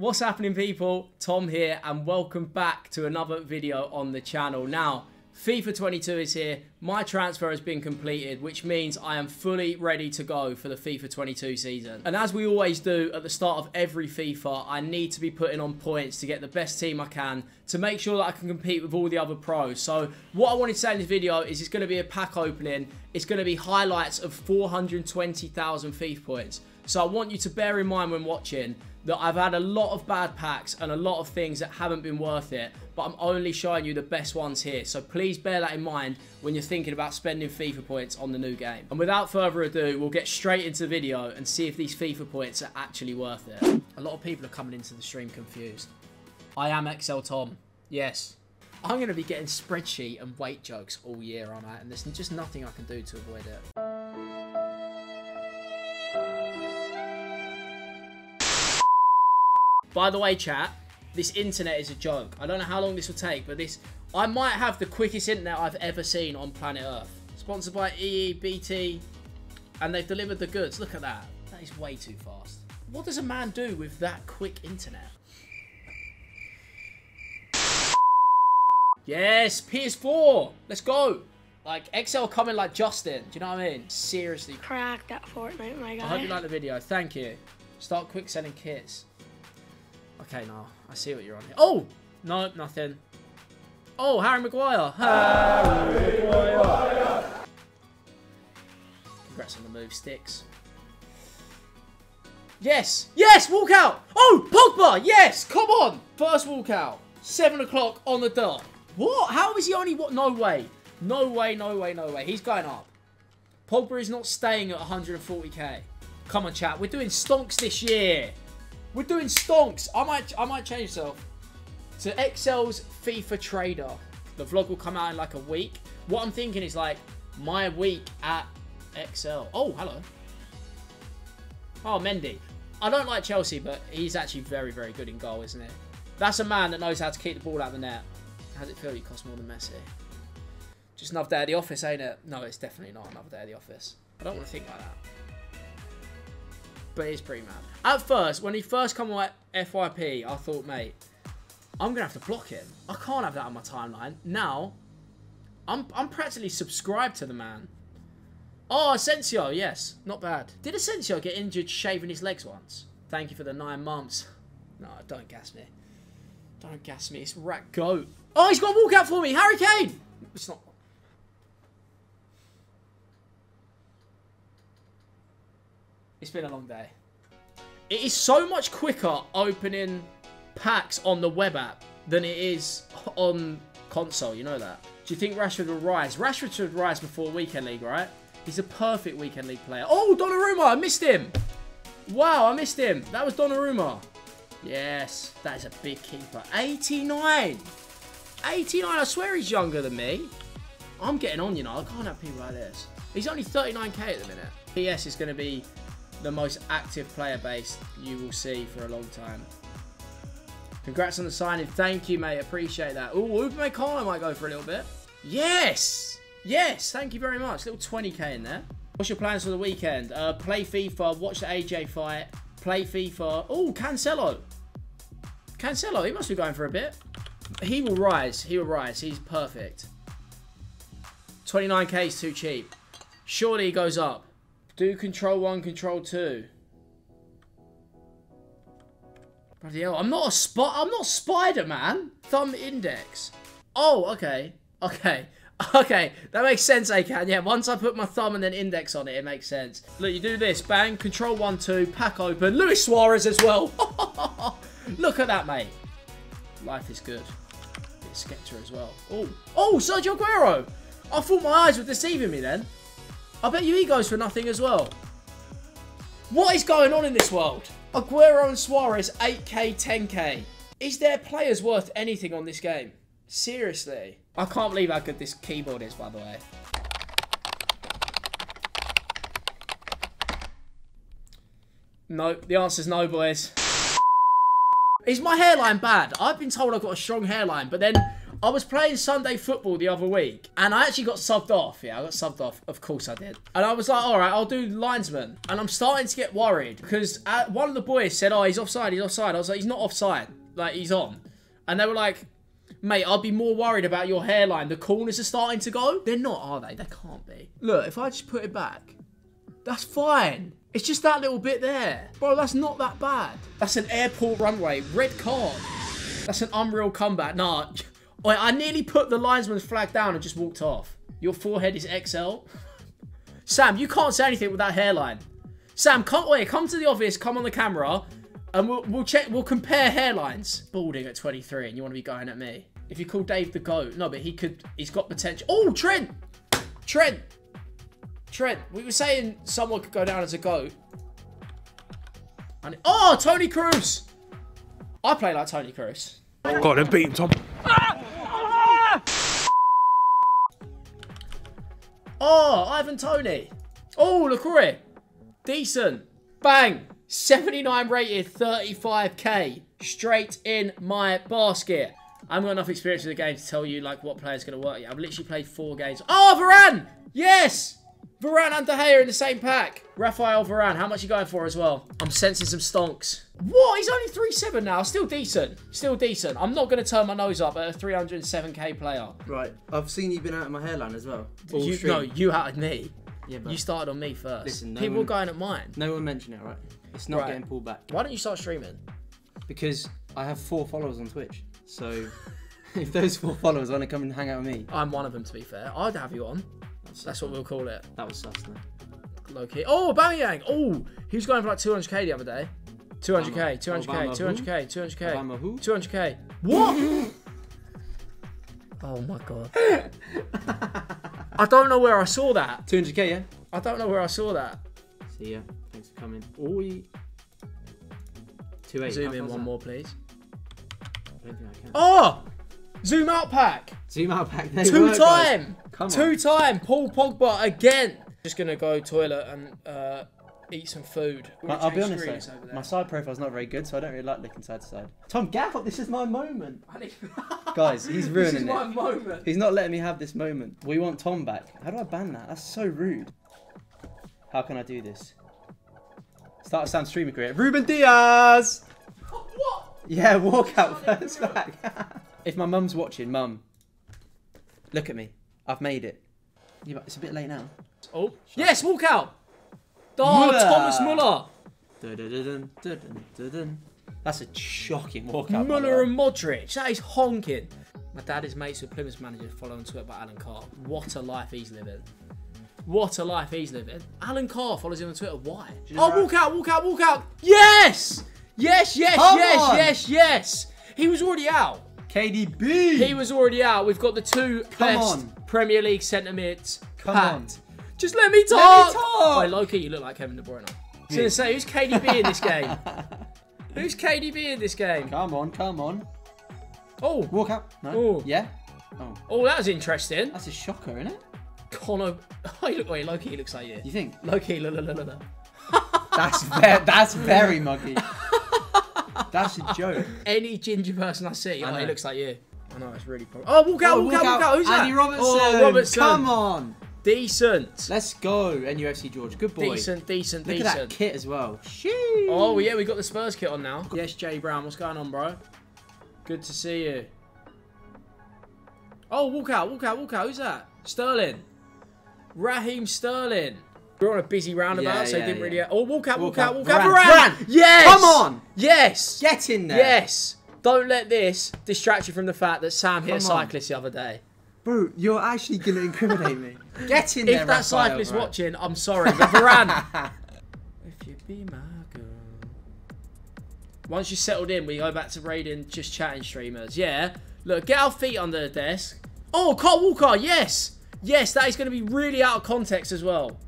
What's happening people? Tom here and welcome back to another video on the channel. Now, FIFA 22 is here. My transfer has been completed, which means I am fully ready to go for the FIFA 22 season. And as we always do at the start of every FIFA, I need to be putting on points to get the best team I can to make sure that I can compete with all the other pros. So what I wanted to say in this video is it's going to be a pack opening. It's going to be highlights of 420,000 FIFA points. So I want you to bear in mind when watching that I've had a lot of bad packs and a lot of things that haven't been worth it, but I'm only showing you the best ones here. So please bear that in mind when you're thinking about spending FIFA points on the new game. And without further ado, we'll get straight into the video and see if these FIFA points are actually worth it. A lot of people are coming into the stream confused. I am XL Tom. Yes. I'm going to be getting spreadsheet and weight jokes all year, on it, And there's just nothing I can do to avoid it. By the way, chat, this internet is a joke. I don't know how long this will take, but this I might have the quickest internet I've ever seen on planet Earth. Sponsored by EE, BT, and they've delivered the goods. Look at that. That is way too fast. What does a man do with that quick internet? Yes, PS4. Let's go. Like, XL coming like Justin. Do you know what I mean? Seriously. Crack that Fortnite, my guy. I hope you like the video. Thank you. Start quick selling kits. Okay, now I see what you're on here. Oh! No, nothing. Oh, Harry Maguire. Harry Maguire. Congrats on the move, sticks. Yes! Yes! Walk out! Oh! Pogba! Yes! Come on! First walk out. Seven o'clock on the dot. What? How is he only... What? No way. No way, no way, no way. He's going up. Pogba is not staying at 140k. Come on, chat. We're doing stonks this year. We're doing stonks. I might I might change myself to XL's FIFA Trader. The vlog will come out in like a week. What I'm thinking is like my week at XL. Oh, hello. Oh, Mendy. I don't like Chelsea, but he's actually very, very good in goal, isn't it? That's a man that knows how to keep the ball out of the net. How's it feel? you cost more than Messi. Just another day at the office, ain't it? No, it's definitely not another day at the office. I don't want to think like that but it's pretty mad. At first, when he first come on FYP, I thought, mate, I'm to have to block him. I can't have that on my timeline. Now, I'm, I'm practically subscribed to the man. Oh, Asensio, yes. Not bad. Did Asensio get injured shaving his legs once? Thank you for the nine months. No, don't gas me. Don't gas me. It's Rat Goat. Oh, he's got a walkout for me. Harry Kane. It's not It's been a long day. It is so much quicker opening packs on the web app than it is on console. You know that. Do you think Rashford will rise? Rashford should rise before Weekend League, right? He's a perfect Weekend League player. Oh, Donnarumma! I missed him! Wow, I missed him. That was Donnarumma. Yes, that is a big keeper. 89! 89, I swear he's younger than me. I'm getting on, you know. I can't have people like this. He's only 39k at the minute. PS is going to be the most active player base you will see for a long time. Congrats on the signing. Thank you, mate. Appreciate that. Oh, Upamecano might go for a little bit. Yes! Yes! Thank you very much. Little 20k in there. What's your plans for the weekend? Uh, play FIFA, watch the AJ fight, play FIFA. Oh, Cancelo. Cancelo, he must be going for a bit. He will rise. He will rise. He's perfect. 29k is too cheap. Surely he goes up. Do control one, control two. Bloody hell, I'm not a spot. I'm not Spider-Man. Thumb index. Oh, okay. Okay. Okay, that makes sense, Akan. Yeah, once I put my thumb and then index on it, it makes sense. Look, you do this. Bang, control one, two, pack open. Luis Suarez as well. Look at that, mate. Life is good. Bit Skepta as well. Oh, oh, Sergio Aguero. I thought my eyes were deceiving me then. I bet you he goes for nothing as well. What is going on in this world? Aguero and Suarez, 8k, 10k. Is there players worth anything on this game? Seriously. I can't believe how good this keyboard is, by the way. No, the answer's no, boys. Is my hairline bad? I've been told I've got a strong hairline, but then I was playing Sunday football the other week, and I actually got subbed off. Yeah, I got subbed off. Of course I did. And I was like, all right, I'll do linesman. And I'm starting to get worried because uh, one of the boys said, oh, he's offside, he's offside. I was like, he's not offside. Like, he's on. And they were like, mate, I'd be more worried about your hairline. The corners are starting to go. They're not, are they? They can't be. Look, if I just put it back, that's fine. It's just that little bit there. Bro, that's not that bad. That's an airport runway. Red card. That's an unreal comeback. Nah, I nearly put the linesman's flag down and just walked off. Your forehead is XL. Sam, you can't say anything with that hairline. Sam, come, wait, come to the office, come on the camera, and we'll, we'll check, we'll compare hairlines. Balding at 23, and you want to be going at me. If you call Dave the GOAT, no, but he could, he's got potential. Oh, Trent! Trent! Trent, we were saying someone could go down as a GOAT. And, oh, Toni Kroos! I play like Toni Kroos. Got him, beat him, Tom. Ah, oh, Ivan Toney. Oh, LaCroix. Decent. Bang. 79 rated, 35k. Straight in my basket. I haven't got enough experience with the game to tell you like what player's going to work. I've literally played four games. Oh, Varane! Yes! Varane and De Gea in the same pack. Raphael Varane, how much you going for as well? I'm sensing some stonks. What? He's only 3-7 now. Still decent. Still decent. I'm not going to turn my nose up at a 307k player. Right, I've seen you've been out of my hairline as well. You, no, you outed me. Yeah, but You started on me first. Listen, no People one- going at mine. no one mentioned it, right? It's not Right. getting pulled back Why don't you start streaming? because I have four followers on Twitch. So if those four followers want to come and hang out with me, I'm one of them, to be fair. I'd have you on. That's what we'll call it. that was sus. though. Low key. Oh, Aubameyang. Oh, he was going for like 200k the other day. 200k, 200k, Obama 200k, 200k, Obama who? 200k. What? oh my god. I don't know where I saw that. 200k, yeah. I don't know where I saw that. See ya. Thanks for coming. Oi. Two eight. Zoom How in one that? more, please. I don't think I can. Oh! Zoom out pack. Zoom out pack. there. Two work, guys. time. Come on. Two time. Paul Pogba again. Just gonna go toilet and uh, eat some food. We're I'll be honest though, my side profile's not very good, so I don't really like looking side to side. Tom Gaff, this is my moment. I need- Guys, he's this is ruining my it. moment. He's not letting me have this moment. We want Tom back. How do I ban that? That's so rude. How can I do this? Start a sound streaming career. Ruben Dias! What? Yeah, walk out first back. If my mum's watching, mum, look at me. I've made it. Yeah, but it's a bit late now. Oh, yes, walk out. Oh, Muller. Thomas Muller. Dun-dun-dun-dun, dun-dun-dun-dun. That's a shocking walkout. by the Muller way. and Modric. That is honking. My dad is mates with Plymouth manager, following on Twitter by Alan Carr. What a life he's living. What a life he's living. Alan Carr follows him on Twitter. Why? know Oh, what? walk out, walk out, walk out. Yes! Yes, yes, Come yes, on. yes, yes. He was already out. KDB! He was already out. We've got the two Come best on. Premier League centre mids. Come packed. Just let me talk. Let me talk. Wait, Loki, you look like Kevin De Bruyne. I was going to say, who's KDB in this game? who's KDB in this game? Come on, come on. Oh, Walk out. No. Ooh. Yeah? Oh, oh, that was interesting. that's a shocker, isn't it? Connor. Oh, you look, wait, Loki looks like you. You think? Loki, look, look, look, look, look. That's that's very muggy. That's a joke. Any ginger person I see, I oh, he know. looks like you. I know, it's really pro- oh, oh, walk out, walk, out, walk out. Who's Andy that? Robertson. Oh, Robertson. Come on. Decent. Let's go. NUFC George. Good boy. Decent, decent, Look decent. at that kit as well. Sheesh. Oh, yeah, we got the Spurs kit on now. Yes, Jay Brown, what's going on, bro? Good to see you. Oh, walk out, walk out, walk out. Who's that? Sterling. Raheem Sterling. We're on a busy roundabout, Yeah, so yeah, didn't really. yeah. Oh, walk out, walk, Walk out, walk out. Varane. Varane. Yes. Come on. Yes. Get in there. Yes. Don't let this distract you from the fact that Sam hit a Come on. cyclist the other day. Bro, you're actually going to incriminate me. Get in there, If that cyclist bro. watching, I'm sorry, but Varane. if you be my girl. Once you're settled in, we go back to raiding just chatting streamers. Yeah. Look, get our feet under the desk. Oh, Kyle Walker, yes. Yes, that is going to be really out of context as well.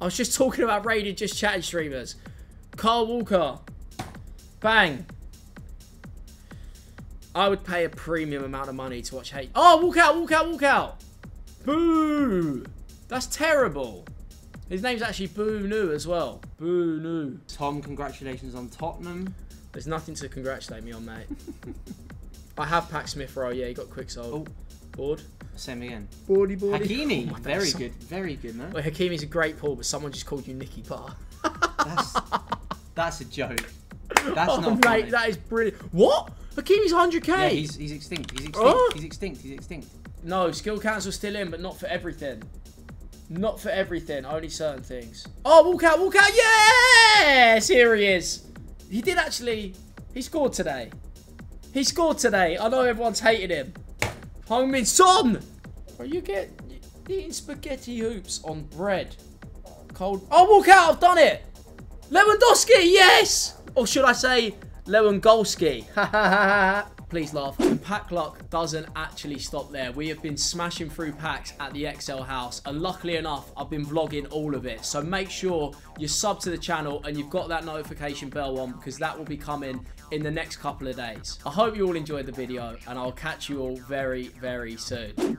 I was just talking about raiding just chatting streamers. Kyle Walker. Bang. I would pay a premium amount of money to watch hate. Oh, walk out, walk out, walk out. Boo. That's terrible. His name's actually Bounou as well. Bounou. Tom, congratulations on Tottenham. There's nothing to congratulate me on, mate. I have packed Smith Rowe. Yeah, he got quick sold. Oh. Board. Same again. Boardy, boardy. Hakimi, Oh very God. good, very good, man. Wait, Hakimi's a great pull, but someone just called you Nicky Parr. That's that's a joke. That's oh, not mate, funny. that is brilliant. What? Hakimi's 100k. Yeah, he's he's extinct. He's extinct. Oh. He's extinct. He's extinct. No, skill cancel still in, but not for everything. Not for everything, only certain things. Oh, walk out, walk out, yes! Here he is. He did actually, he scored today. He scored today. I know everyone's hated him. Heung-Min Son! Bro, you get eating spaghetti hoops on bread. Cold. Oh, walk out, I've done it! Lewandowski, yes! Or should I say Lewandowski? Please laugh. Pack luck doesn't actually stop there. We have been smashing through packs at the XL house. And luckily enough, I've been vlogging all of it. So make sure you sub to the channel and you've got that notification bell on because that will be coming in the next couple of days. I hope you all enjoyed the video and I'll catch you all very, very soon.